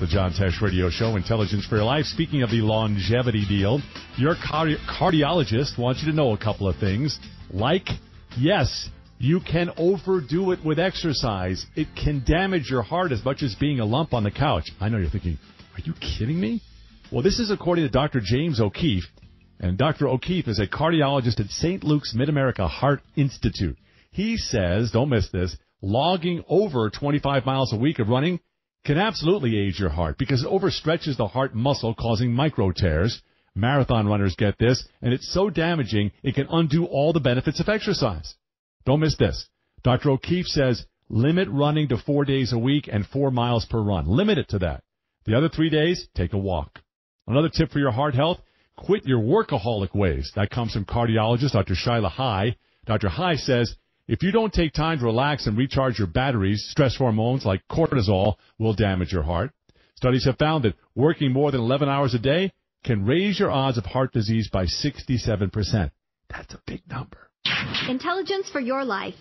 the John Tesh Radio Show, Intelligence for Your Life. Speaking of the longevity deal, your cardi- cardiologist wants you to know a couple of things. Like, yes, you can overdo it with exercise. It can damage your heart as much as being a lump on the couch. I know you're thinking, are you kidding me? Well, this is according to Dr. James O'Keefe. And Dr. O'Keefe is a cardiologist at St. Luke's Mid-America Heart Institute. He says, don't miss this, logging over 25 miles a week of running can absolutely age your heart because it overstretches the heart muscle causing micro tears. Marathon runners get this, and it's so damaging it can undo all the benefits of exercise. Don't miss this. Dr. O'Keefe says limit running to four days a week and four miles per run. Limit it to that. The other three days, take a walk. Another tip for your heart health, quit your workaholic ways. That comes from cardiologist Dr. Shyla High. Dr. High says if you don't take time to relax and recharge your batteries, stress hormones like cortisol will damage your heart. Studies have found that working more than 11 hours a day can raise your odds of heart disease by 67%. That's a big number. Intelligence for your life.